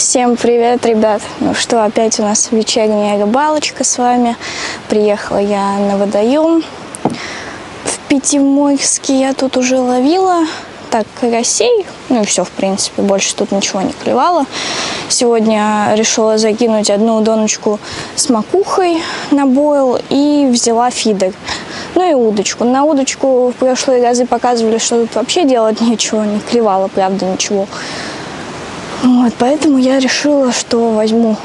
Всем привет, ребят! Ну что, опять у нас вечерняя рыбалочка с вами. Приехала я на водоем в Пятимойске. Я тут уже ловила так карасей, ну и все, в принципе, больше тут ничего не клевало. Сегодня решила закинуть одну доночку с макухой на бойл и взяла фидер. Ну и удочку. На удочку в прошлые разы показывали, что тут вообще делать нечего, не клевало, правда, ничего. Вот, поэтому я решила, что возьму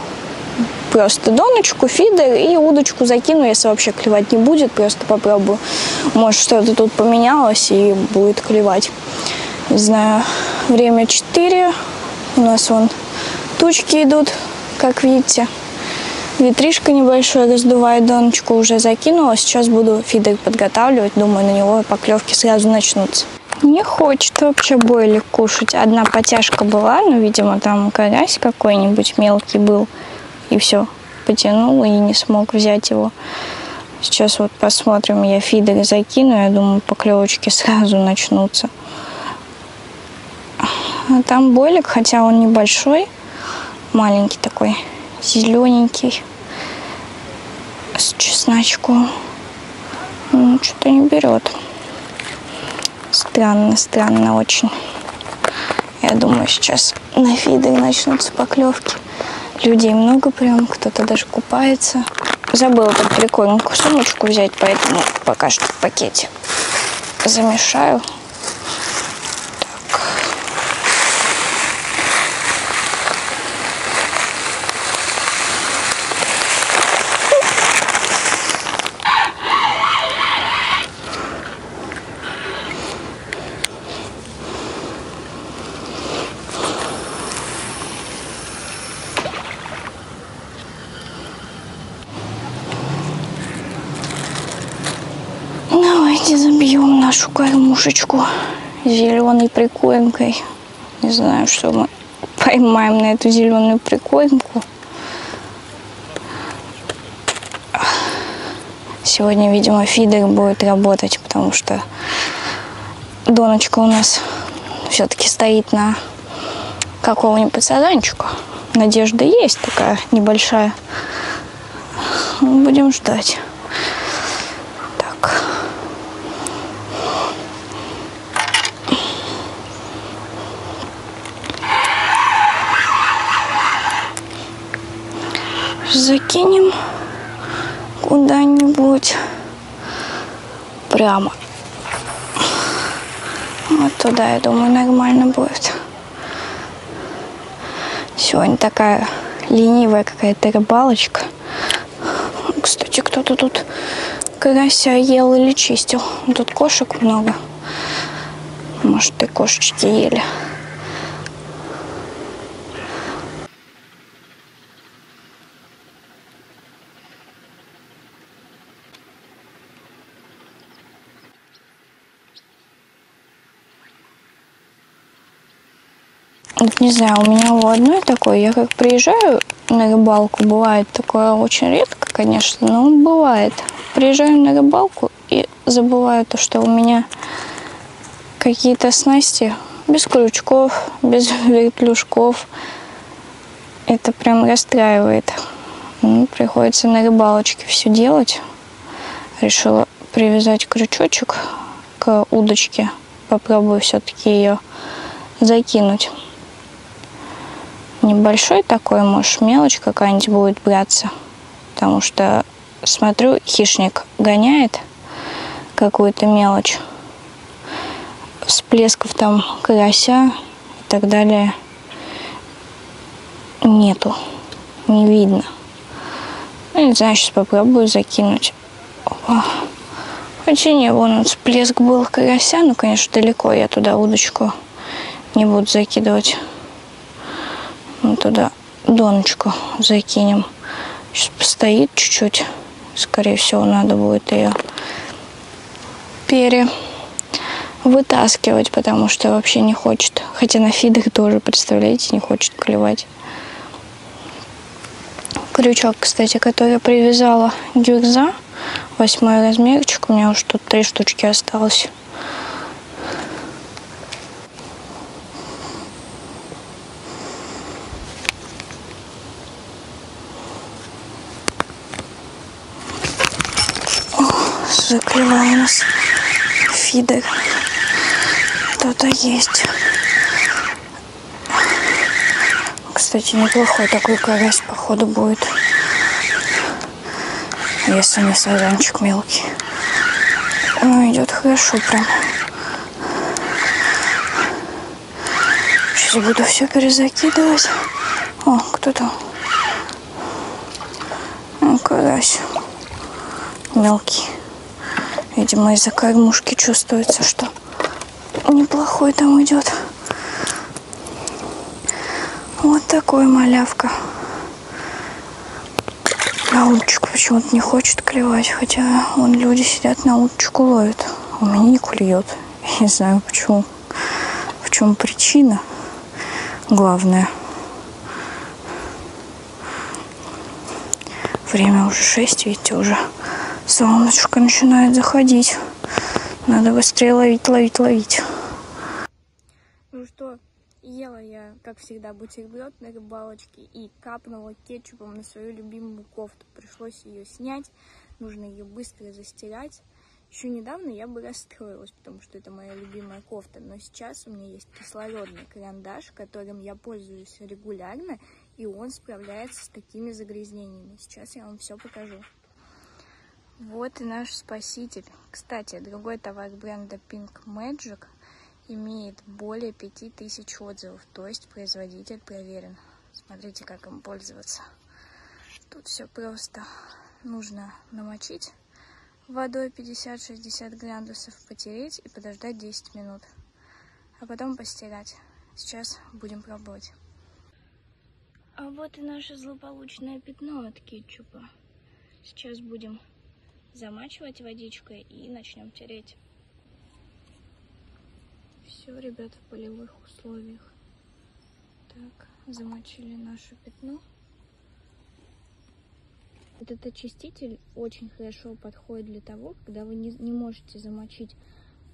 просто доночку, фидер и удочку закину, если вообще клевать не будет, просто попробую. Может, что-то тут поменялось и будет клевать. Не знаю, время 4. У нас вон тучки идут, как видите. Ветришка небольшой раздувает доночку, уже закинула. Сейчас буду фидер подготавливать. Думаю, на него поклевки сразу начнутся. Не хочет вообще бойлик кушать. Одна потяжка была, но, видимо, там карась какой-нибудь мелкий был. И все, потянул и не смог взять его. Сейчас вот посмотрим, я фидер закину, я думаю, поклевочки сразу начнутся. А там бойлик, хотя он небольшой, маленький такой, зелененький, с чесночком. Ну, что-то не берет. Странно, странно очень. Я думаю, сейчас на фидер начнутся поклевки. Людей много прям, кто-то даже купается. Забыла под прикольненькую сумочку взять, поэтому пока что в пакете замешаю. Давайте забьем нашу кормушечку зеленой прикормкой. Не знаю, что мы поймаем на эту зеленую прикормку. Сегодня, видимо, фидер будет работать, потому что доночка у нас все-таки стоит на какого-нибудь сазанчика. Надежда есть такая небольшая. Будем ждать. Закинем куда-нибудь прямо. Вот туда, я думаю, нормально будет. Сегодня такая ленивая какая-то рыбалочка. Кстати, кто-то тут карася ел или чистил. Тут кошек много. Может, и кошечки ели. Не знаю, у меня у одной такой, я как приезжаю на рыбалку, бывает такое очень редко, конечно, но бывает. Приезжаю на рыбалку и забываю то, что у меня какие-то снасти без крючков, без вертлюжков. Это прям расстраивает. Ну, приходится на рыбалочке все делать. Решила привязать крючочек к удочке. Попробую все-таки ее закинуть небольшой такой, может, мелочь какая-нибудь будет браться. Потому что, смотрю, хищник гоняет какую-то мелочь. Всплесков там карася и так далее нету, не видно. Ну, не знаю, сейчас попробую закинуть. Опа. Хотя не, вон он всплеск был карася, но, конечно, далеко я туда удочку не буду закидывать. Мы туда доночку закинем. Сейчас постоит чуть-чуть. Скорее всего, надо будет ее пере вытаскивать, потому что вообще не хочет. Хотя на фидах тоже, представляете, не хочет клевать. Крючок, кстати, который я привязала гюрза, восьмой размерчик. У меня уже тут три штучки осталось. Нас фидер. Кто-то есть. Кстати, неплохой такой карась, походу, будет. Если не сазанчик мелкий. Ну, идет хорошо прям. Сейчас буду все перезакидывать. О, кто там? Ну, карась. Мелкий. Видимо, из-за кормушки чувствуется, что неплохой там идет. Вот такой малявка. А уточку почему-то не хочет клевать, хотя вон люди сидят на уточку ловят. У меня не клюет. Не знаю почему. В чем причина главное. Время уже 6, видите, уже солнышко начинает заходить. Надо быстрее ловить, ловить, ловить. Ну что, ела я, как всегда, бутерброд на рыбалочке и капнула кетчупом на свою любимую кофту. Пришлось ее снять, нужно ее быстро застирать. Еще недавно я бы расстроилась, потому что это моя любимая кофта, но сейчас у меня есть кислородный карандаш, которым я пользуюсь регулярно, и он справляется с такими загрязнениями. Сейчас я вам все покажу. Вот и наш спаситель. Кстати, другой товар бренда Pink Magic имеет более 5000 отзывов, то есть производитель проверен. Смотрите, как им пользоваться. Тут все просто. Нужно намочить водой 50-60 градусов, потереть и подождать 10 минут. А потом постирать. Сейчас будем пробовать. А вот и наше злополучное пятно от кетчупа. Сейчас будем замачивать водичкой и начнем тереть. Все, ребят, в полевых условиях. Так, замочили наше пятно. Этот очиститель очень хорошо подходит для того, когда вы не, не можете замочить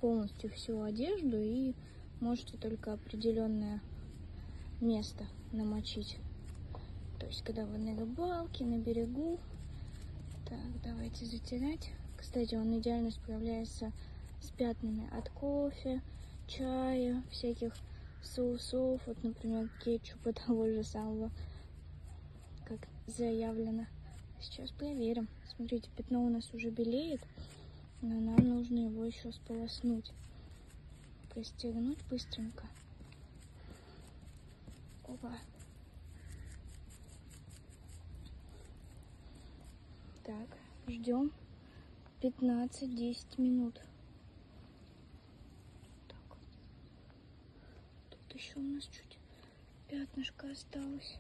полностью всю одежду и можете только определенное место намочить. То есть, когда вы на рыбалке, на берегу, так, давайте затирать. Кстати, он идеально справляется с пятнами от кофе, чая, всяких соусов, вот, например, кетчупа того же самого, как заявлено. Сейчас проверим. Смотрите, пятно у нас уже белеет, но нам нужно его еще сполоснуть. Простегнуть быстренько. Опа. Так, ждем 15-10 минут. Так. Тут еще у нас чуть пятнышко осталось.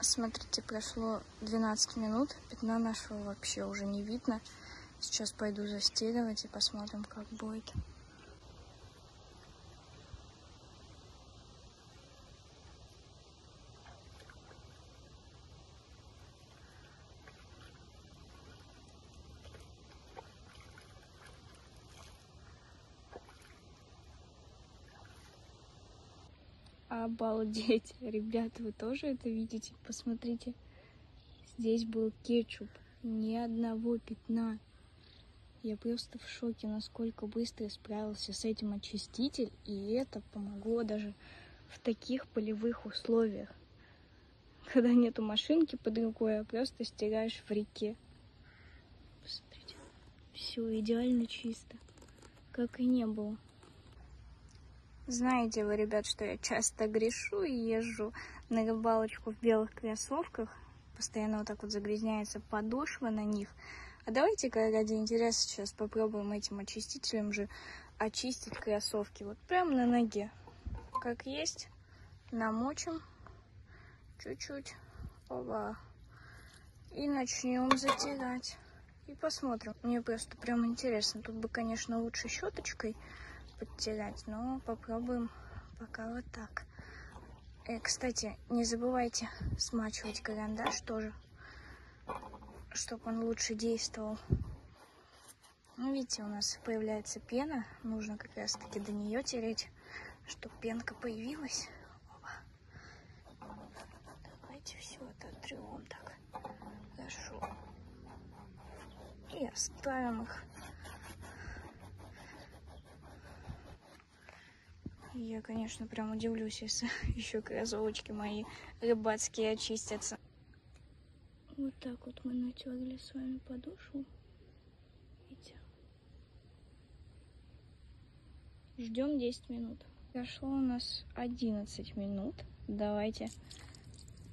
Смотрите, прошло 12 минут, пятна нашего вообще уже не видно. Сейчас пойду застеливать и посмотрим, как будет. Обалдеть, ребята, вы тоже это видите? Посмотрите, здесь был кетчуп, ни одного пятна. Я просто в шоке, насколько быстро справился с этим очиститель, и это помогло даже в таких полевых условиях. Когда нету машинки под рукой, а просто стираешь в реке. Посмотрите, все идеально чисто, как и не было. Знаете вы, ребят, что я часто грешу и езжу на рыбалочку в белых кроссовках. Постоянно вот так вот загрязняется подошва на них. А давайте-ка ради интереса сейчас попробуем этим очистителем же очистить кроссовки. Вот прямо на ноге. Как есть. Намочим чуть-чуть. Оба. И начнем затирать. И посмотрим. Мне просто прям интересно. Тут бы, конечно, лучше щеточкой подтирать, но попробуем пока вот так. Э, кстати, не забывайте смачивать карандаш тоже, чтобы он лучше действовал. Ну, видите, у нас появляется пена, нужно как раз таки до нее тереть, чтобы пенка появилась. Опа. Давайте все это отрываем так. Хорошо. и оставим их. Я, конечно, прям удивлюсь, если еще кроссовочки мои рыбацкие очистятся. Вот так вот мы натерли с вами подошву. Видите? Ждем 10 минут. Прошло у нас 11 минут. Давайте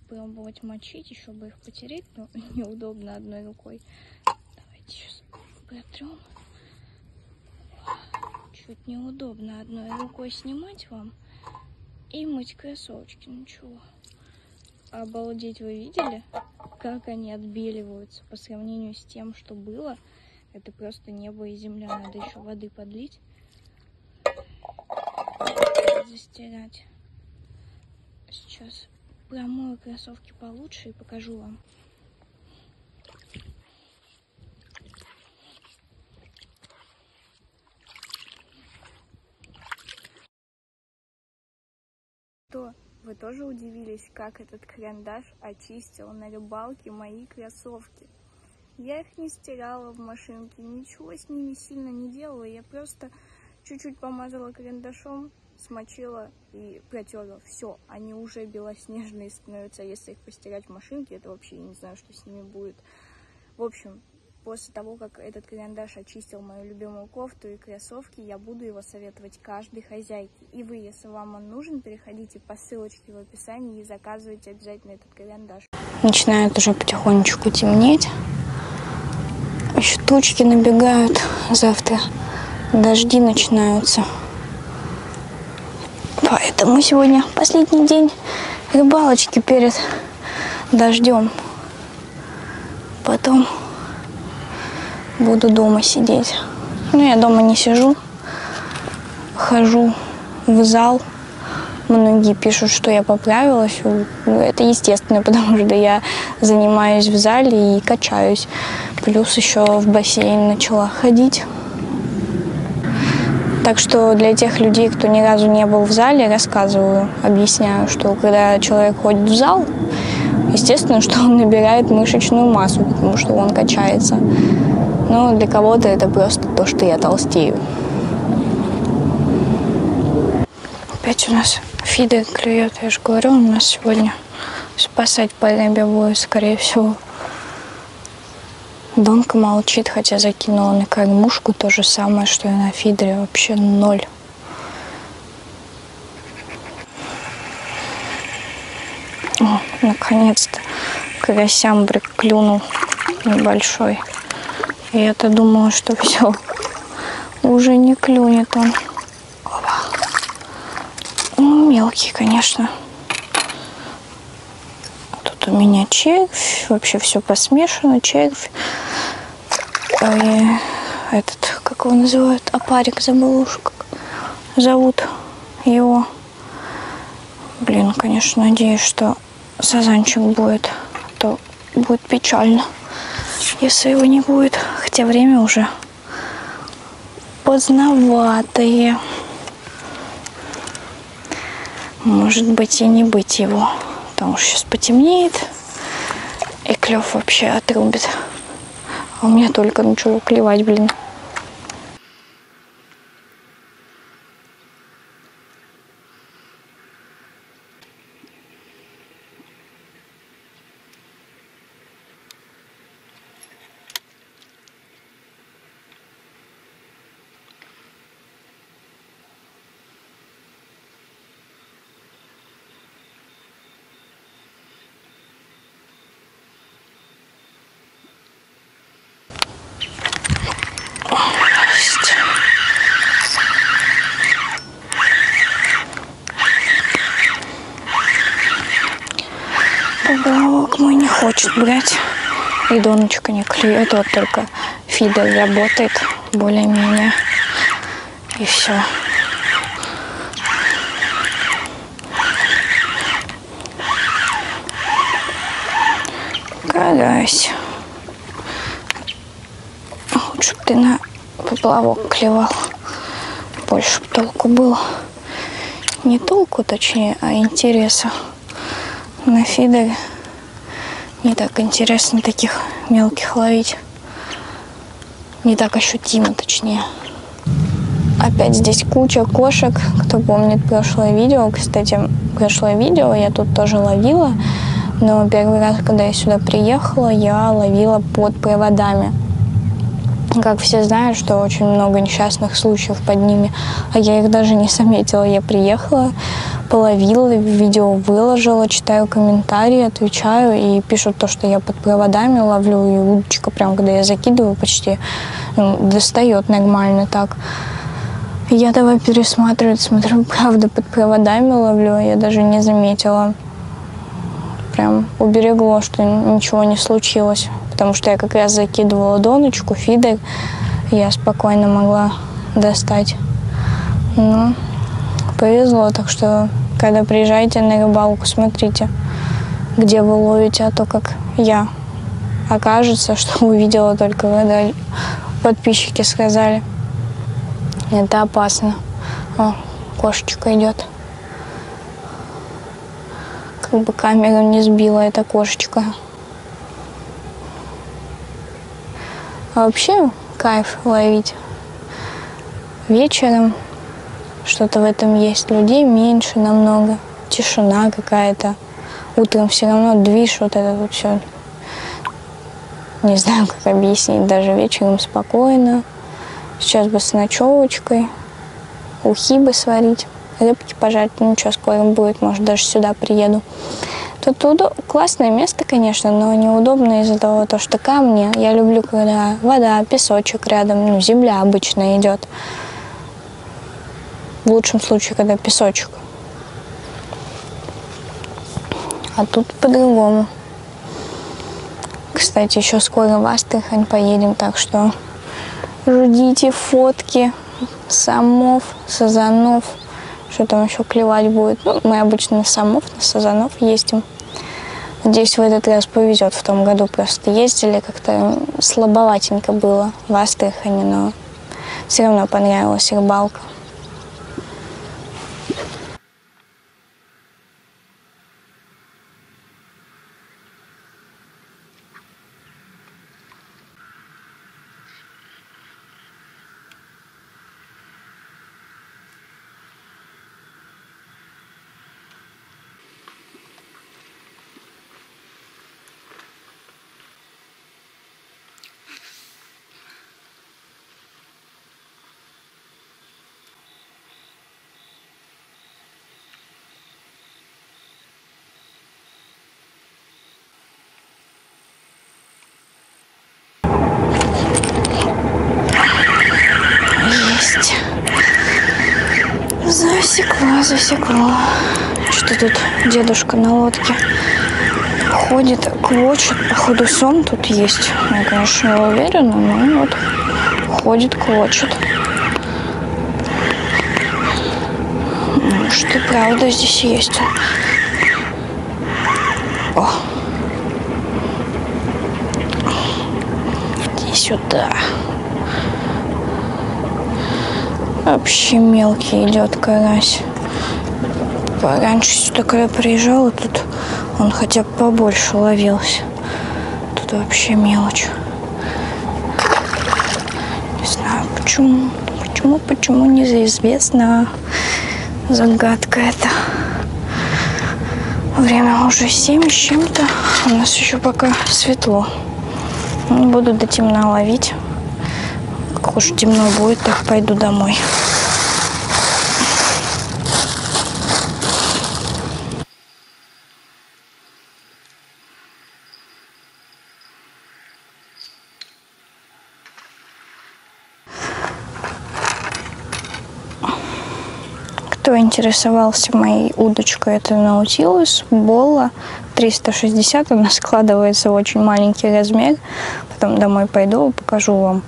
пробовать мочить, еще бы их потереть, но неудобно одной рукой. Давайте сейчас протрем. Чуть неудобно одной рукой снимать вам и мыть кроссовочки. Ничего. Обалдеть, вы видели, как они отбеливаются по сравнению с тем, что было? Это просто небо и земля. Надо еще воды подлить. Застирать. Сейчас промою кроссовки получше и покажу вам. Что, вы тоже удивились, как этот карандаш очистил на рыбалке мои кроссовки? Я их не стирала в машинке, ничего с ними сильно не делала, я просто чуть-чуть помазала карандашом, смочила и протерла. Все, они уже белоснежные становятся. Если их постирать в машинке, это вообще я не знаю, что с ними будет. В общем, после того, как этот карандаш очистил мою любимую кофту и кроссовки, я буду его советовать каждой хозяйке. И вы, если вам он нужен, переходите по ссылочке в описании и заказывайте обязательно этот карандаш. Начинает уже потихонечку темнеть. Еще тучки набегают. Завтра дожди начинаются. Поэтому сегодня последний день рыбалочки перед дождем. Потом буду дома сидеть. Но я дома не сижу. Хожу в зал. Многие пишут, что я поправилась. Это естественно, потому что я занимаюсь в зале и качаюсь. Плюс еще в бассейн начала ходить. Так что для тех людей, кто ни разу не был в зале, рассказываю, объясняю, что когда человек ходит в зал, естественно, что он набирает мышечную массу, потому что он качается. Но для кого-то это просто то, что я толстею. Опять у нас фиды клюет, я же говорю, у нас сегодня спасать по рыбе будет, скорее всего. Донка молчит, хотя закинула на кормушку то же самое, что и на фидере. Вообще ноль. О, наконец-то карасямбрик клюнул небольшой. Я-то думала, что все, уже не клюнет он. Опа. Ну, мелкий, конечно у меня червь, вообще все посмешано, червь. И этот, как его называют, опарик, забыл уж, как зовут его. Блин, конечно, надеюсь, что сазанчик будет, а то будет печально, если его не будет. Хотя время уже поздноватое. Может быть и не быть его потому что сейчас потемнеет, и клев вообще отрубит. А у меня только начало клевать, блин. Поплавок мой не хочет брать. И доночка не клюет. Вот только фидер работает более-менее. И все. Карась. Лучше бы ты на поплавок клевал. Больше бы толку было. Не толку, точнее, а интереса на фидере. Не, не так интересно таких мелких ловить. Не так ощутимо, точнее. Опять здесь куча кошек. Кто помнит прошлое видео, кстати, прошлое видео я тут тоже ловила. Но первый раз, когда я сюда приехала, я ловила под проводами. Как все знают, что очень много несчастных случаев под ними, а я их даже не заметила. Я приехала, половила, видео выложила, читаю комментарии, отвечаю и пишут то, что я под проводами ловлю, и удочка прям, когда я закидываю, почти ну, достает нормально так. Я давай пересматривать, смотрю, правда, под проводами ловлю, я даже не заметила. Прям уберегло, что ничего не случилось, потому что я как раз закидывала доночку, фидер, я спокойно могла достать. Ну, повезло, так что, когда приезжаете на рыбалку, смотрите, где вы ловите, а то как я. Окажется, что увидела только когда подписчики сказали. Это опасно. О, кошечка идет. Как бы камеру не сбила эта кошечка. А вообще кайф ловить вечером. Что-то в этом есть. Людей меньше намного. Тишина какая-то. Утром все равно движ, вот это вот все. Не знаю, как объяснить. Даже вечером спокойно. Сейчас бы с ночевочкой, ухи бы сварить, рыбки пожарить. Ну ничего, скоро будет, может, даже сюда приеду. Тут удо... классное место, конечно, но неудобно из-за того, что камни. Я люблю, когда вода, песочек рядом, ну, земля обычно идет. В лучшем случае, когда песочек. А тут по-другому. Кстати, еще скоро в Астрахань поедем, так что ждите фотки самов, сазанов. Что там еще клевать будет? Ну, мы обычно на самов, на сазанов ездим. Надеюсь, в этот раз повезет. В том году просто ездили, как-то слабоватенько было в Астрахани, но все равно понравилась рыбалка. Есть. Засекла. Что тут дедушка на лодке ходит, клочет. Походу сон тут есть. Я, конечно, не уверена, но вот ходит, клочет. Что правда здесь есть. О. Иди сюда. Вообще мелкий идет карась. Раньше сюда, когда приезжала, тут он хотя бы побольше ловился. Тут вообще мелочь. Не знаю, почему. Почему, почему, неизвестно. Загадка это. Время уже 7 с чем-то. У нас еще пока светло. Буду до темна ловить. Как уж темно будет, так пойду домой. Кто интересовался моей удочкой, это Наутилус Болла 360. Она складывается в очень маленький размер. Потом домой пойду, покажу вам.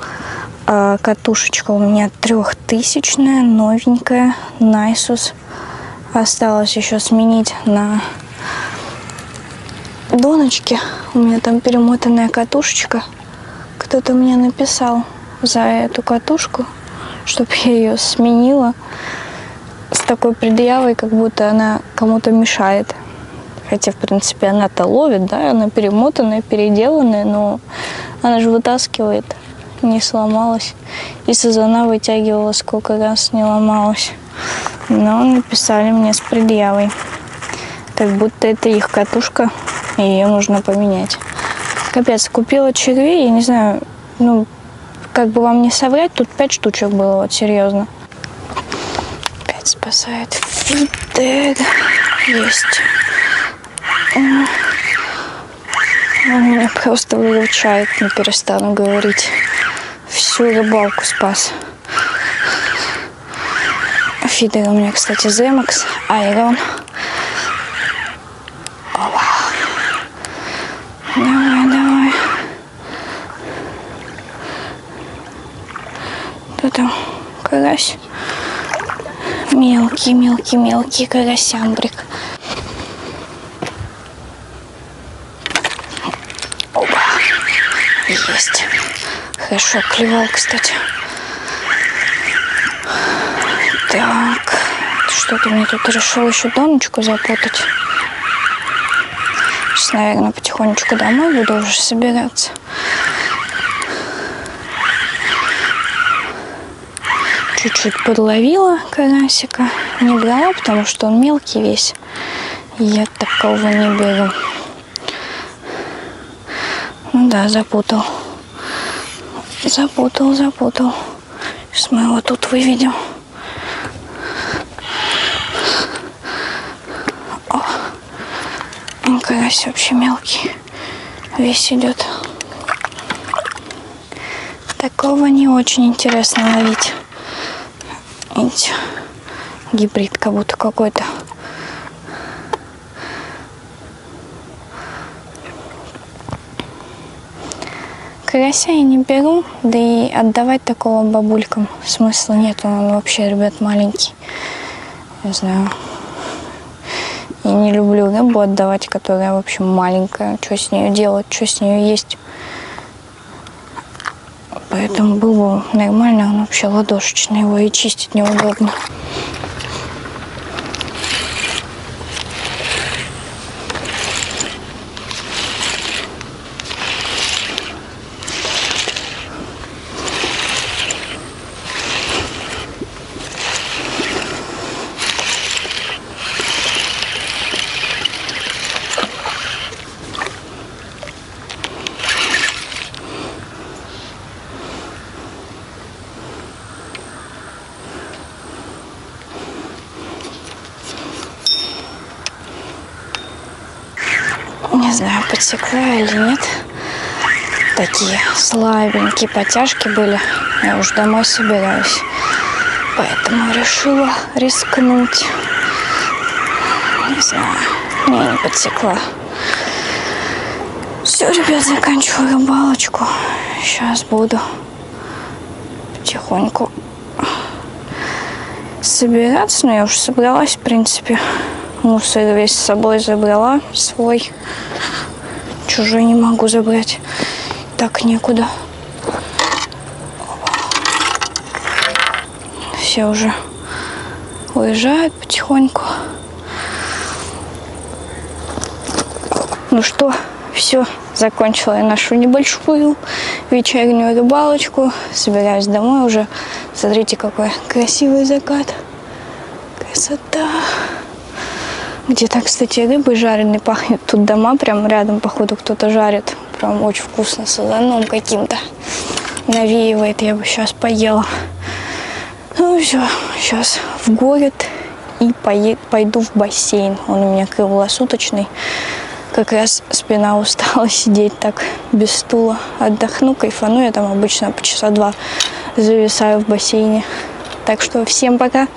А, катушечка у меня трехтысячная, новенькая, Найсус. Осталось еще сменить на доночке. У меня там перемотанная катушечка. Кто-то мне написал за эту катушку, чтобы я ее сменила такой предъявой, как будто она кому-то мешает. Хотя, в принципе, она-то ловит, да, она перемотанная, переделанная, но она же вытаскивает. не сломалась. И сазана вытягивала, сколько раз не ломалась. Но написали мне с предъявой. Как будто это их катушка, и ее нужно поменять. Капец, купила червей, я не знаю, ну, как бы вам не соврать, тут пять штучек было, вот серьезно. Спасает фидер. Есть. Он меня просто выручает, не перестану говорить. Всю рыбалку спас. Фидер у меня, кстати, Zemix, Айрон. Давай, давай. Кто там? Карась. Мелкий, мелкий, мелкий карасямбрик. Опа. Есть. Хорошо клевал, кстати. Так. Что-то мне тут решил еще доночку запутать. Сейчас, наверное, потихонечку домой буду уже собираться. Чуть-чуть подловила карасика. Не брала, потому что он мелкий весь. Я такого не беру. Ну да, запутал. Запутал, запутал. Сейчас мы его тут выведем. О, карась вообще мелкий. Весь идет. Такого не очень интересно ловить. Видите, гибрид как будто какой-то. Карася я не беру, да и отдавать такого бабулькам смысла нет, он вообще, ребят, маленький. Не знаю. Я не люблю рыбу отдавать, которая, в общем, маленькая. Что с нее делать, что с нее есть. Поэтому был бы нормально, он вообще ладошечный, его и чистить неудобно. Не знаю, подсекла или нет. Такие слабенькие потяжки были. Я уже домой собираюсь. Поэтому решила рискнуть. Не знаю, не, не подсекла. Все, ребят, заканчиваю рыбалочку. Сейчас буду потихоньку собираться. Но я уже собралась, в принципе. Мусор весь с собой забрала свой. Чужой не могу забрать. Так некуда. Все уже уезжают потихоньку. Ну что, все, закончила я нашу небольшую вечернюю рыбалочку. Собираюсь домой уже. Смотрите, какой красивый закат. Красота. Где-то, кстати, рыбой жареной пахнет. Тут дома прям рядом, походу, кто-то жарит. Прям очень вкусно, с озоном каким-то. Навеивает, я бы сейчас поела. Ну все, сейчас в город и пойду в бассейн. Он у меня круглосуточный. Как раз спина устала сидеть так без стула. Отдохну, кайфану. Я там обычно по часа два зависаю в бассейне. Так что всем пока.